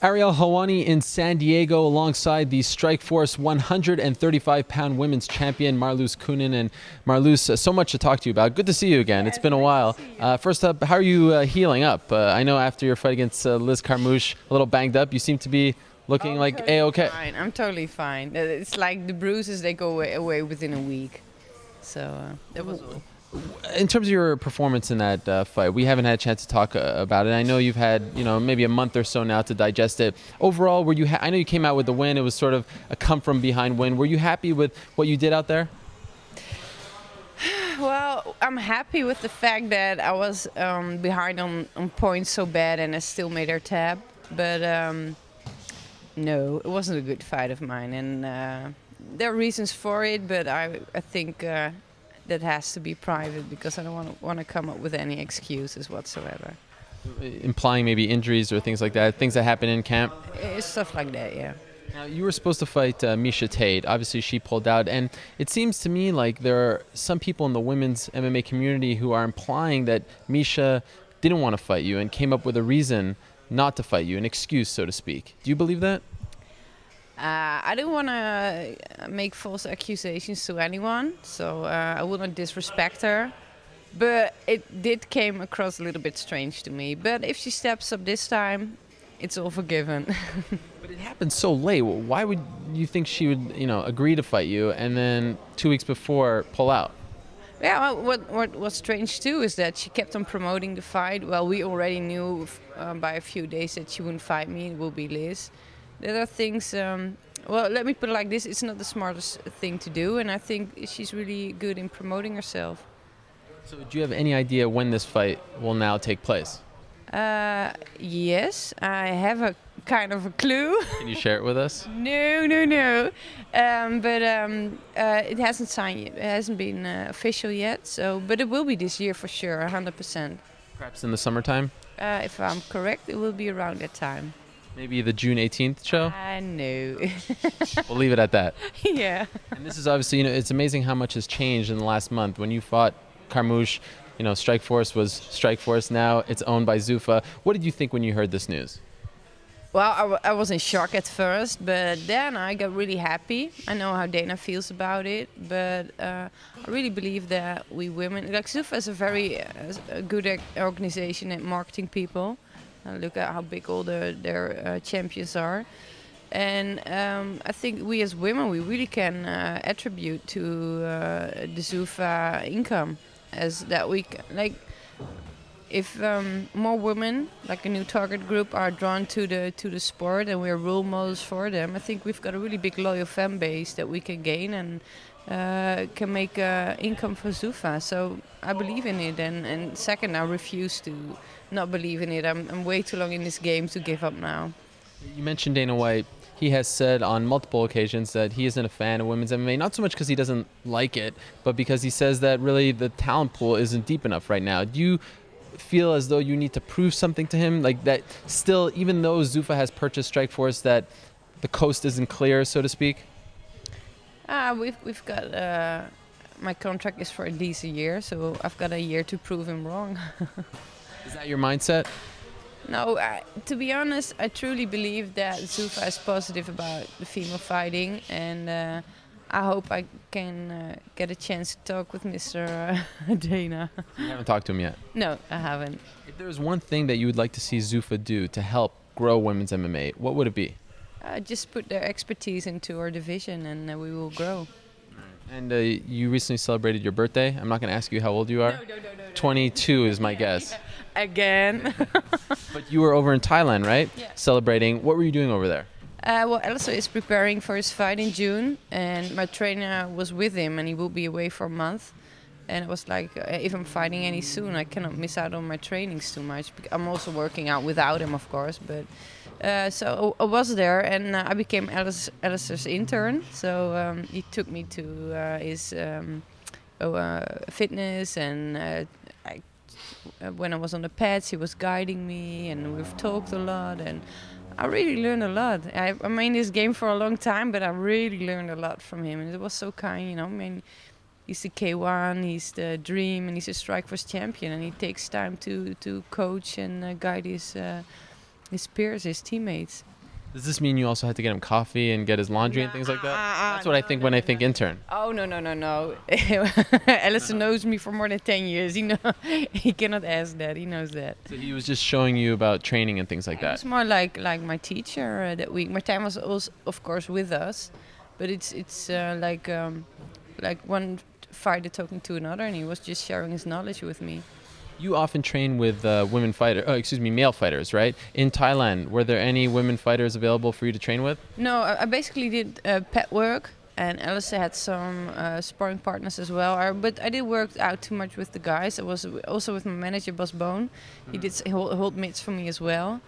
Ariel Helwani in San Diego alongside the Strikeforce 135 pound women's champion Marloes Coenen. And Marloes, uh, so much to talk to you about. Good to see you again. it's been a while. Uh, first up, how are you uh, healing up? Uh, I know after your fight against uh, Liz Carmouche, a little banged up. You seem to be looking Oh, like totally A-OK. Fine. I'm totally fine. Uh, It's like the bruises, they go away, away within a week. So uh, that was all. In terms of your performance in that uh, fight, we haven't had a chance to talk uh, about it. I know you've had, you know, maybe a month or so now to digest it. Overall, were you? Ha- I know you came out with the win. It was sort of a come from behind win. Were you happy with what you did out there? Well, I'm happy with the fact that I was um, behind on, on points so bad and I still made her tab. But um, no, it wasn't a good fight of mine. And uh, there are reasons for it, but I, I think uh, that has to be private because I don't want to, want to come up with any excuses whatsoever. Implying maybe injuries or things like that, things that happen in camp. It's stuff like that, yeah. Now, you were supposed to fight uh, Miesha Tate. Obviously, she pulled out. And it seems to me like there are some people in the women's MMA community who are implying that Miesha didn't want to fight you and came up with a reason not to fight you, an excuse, so to speak. Do you believe that? Uh, I don't want to make false accusations to anyone, so uh, I would not disrespect her. But it did came across a little bit strange to me. But if she steps up this time, it's all forgiven. But it happened so late. Why would you think she would, you know, agree to fight you and then two weeks before pull out? yeah, well, what what was strange too is that she kept on promoting the fight. Well, we already knew uh, by a few days that she wouldn't fight me. It will be Liz. There are things. Um, well, let me put it like this: it's not the smartest thing to do, and I think she's really good in promoting herself. So, do you have any idea when this fight will now take place? Uh, yes, I have a kind of a clue. Can you share it with us? no, no, no. Um, but um, uh, it hasn't signed yet. It hasn't been uh, official yet. So, but it will be this year for sure, 100%. Perhaps in the summertime? Uh, if I'm correct, it will be around that time. Maybe the June 18th show? I know. We'll leave it at that. yeah. And this is obviously, you know, it's amazing how much has changed in the last month. When you fought Carmouche, you know, Strikeforce was Strikeforce. Now it's owned by Zuffa. What did you think when you heard this news? Well, I, w- I was in shock at first, but then I got really happy. I know how Dana feels about it, but uh, I really believe that we women, like Zuffa is a very uh, a good organization at marketing people. Uh, look at how big all the, their uh, champions are. And um, I think we as women, we really can uh, attribute to uh, the Zuffa income as that we, c- like, if um, more women, like a new target group, are drawn to the to the sport and we're role models for them, I think we've got a really big loyal fan base that we can gain and uh, can make uh, income for Zuffa. So I believe in it. And, and second, I refuse to not believe in it. I'm, I'm way too long in this game to give up now. You mentioned Dana White. He has said on multiple occasions that he isn't a fan of women's MMA, not so much because he doesn't like it, but because he says that really the talent pool isn't deep enough right now. Do you feel as though you need to prove something to him? Like that still, even though Zuffa has purchased Strikeforce, that the coast isn't clear, so to speak? Ah, we've we've got. Uh, my contract is for at least a year, so I've got a year to prove him wrong. Is that your mindset? No, I, to be honest, I truly believe that Zuffa is positive about the female fighting, and uh, I hope I can uh, get a chance to talk with Mr. Uh, Dana. You haven't talked to him yet. No, I haven't. If there's one thing that you would like to see Zuffa do to help grow women's MMA, what would it be? Uh, just put their expertise into our division, and uh, we will grow. And uh, you recently celebrated your birthday. I'm not going to ask you how old you are. no, no, no. 22 is my guess. Again. But you were over in Thailand, right? Yeah. Celebrating. What were you doing over there? Uh, well, Alistair is preparing for his fight in June, and my trainer was with him, and he will be away for a month. And it was like, uh, if I'm fighting any soon, I cannot miss out on my trainings too much. I'm also working out without him, of course. But uh, so I was there, and uh, I became Alice, Alistair's intern. So um, he took me to uh, his um, oh, uh, fitness, and uh, I, when I was on the pads, he was guiding me, and we've talked a lot, and I really learned a lot. I, I'm in this game for a long time, but I really learned a lot from him, and it was so kind, you know. I mean, he's the K1, he's the dream, and he's a Strikeforce champion, and he takes time to to coach and uh, guide his uh, his peers, his teammates. Does this mean you also had to get him coffee and get his laundry and things like that? Nah, That's what I think no, when I think no. intern. Oh no no no no! Alison knows me for more than ten years. He know he cannot ask that. He knows that. So he was just showing you about training and things like It that. was more like like my teacher uh, that week. Martijn was also of course with us, but it's it's uh, like um, like one fighter talking to another, and he was just sharing his knowledge with me. You often train with uh, women fighter, oh, excuse me, male fighters, right? In Thailand, were there any women fighters available for you to train with? No, I, I basically did uh, pet work, and Alice had some uh, sparring partners as well. I, but I did work out too much with the guys. I was also with my manager, Bas Boon. He did hold, hold mitts for me as well,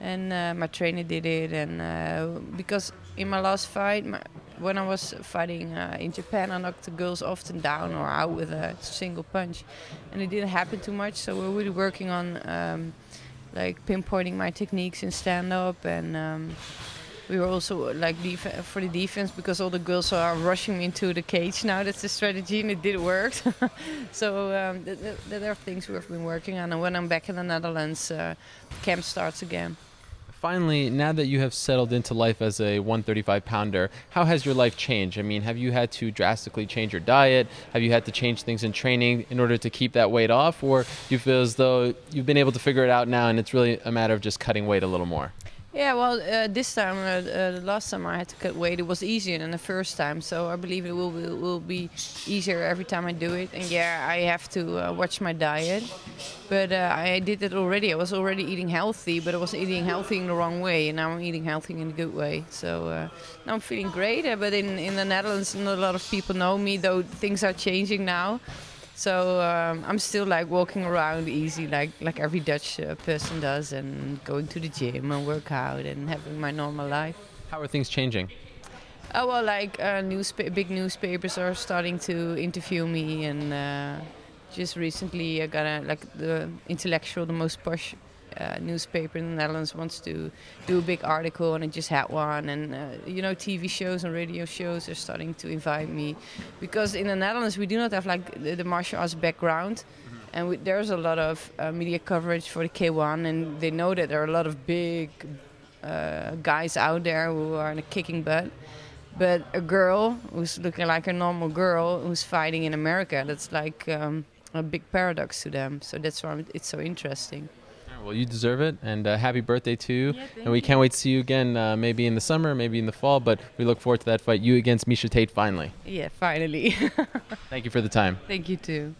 and uh, my trainer did it. And uh, because in my last fight, my, when I was fighting uh, in Japan, I knocked the girls often down or out with a single punch, and it didn't happen too much. So we're really working on. Um, like pinpointing my techniques in stand up and um, we were also like def- for the defense because all the girls are rushing into the cage now. That's the strategy, and it did work. so um, th- th- there are things we've been working on. And when I'm back in the Netherlands, uh, camp starts again. Finally, now that you have settled into life as a 135 pounder, how has your life changed? I mean, have you had to drastically change your diet? Have you had to change things in training in order to keep that weight off? Or do you feel as though you've been able to figure it out now and it's really a matter of just cutting weight a little more? Yeah, well, uh, this time, uh, uh, the last time I had to cut weight, it was easier than the first time. So I believe it will be, will be easier every time I do it. And yeah, I have to uh, watch my diet. But uh, I did it already. I was already eating healthy, but I was eating healthy in the wrong way. And now I'm eating healthy in a good way. So uh, now I'm feeling great. But in, in the Netherlands, not a lot of people know me, though things are changing now. So um, I'm still like walking around easy, like like every Dutch uh, person does, and going to the gym and work out and having my normal life. How are things changing? Oh well, like uh, newspa- big newspapers are starting to interview me, and uh, just recently I got a like the intellectual, the most posh uh, newspaper in the Netherlands wants to do a big article, and I just had one. And uh, you know, TV shows and radio shows are starting to invite me because in the Netherlands we do not have like the, the martial arts background. And we, there's a lot of uh, media coverage for the K1, and they know that there are a lot of big uh, guys out there who are in a kicking butt. But a girl who's looking like a normal girl who's fighting in America, that's like um, a big paradox to them. So that's why it's so interesting. Well, you deserve it, and uh, happy birthday to you. Yeah, and we can't wait to see you again, uh, maybe in the summer, maybe in the fall, but we look forward to that fight, you against Miesha Tate, finally. Yeah, finally. Thank you for the time. Thank you too.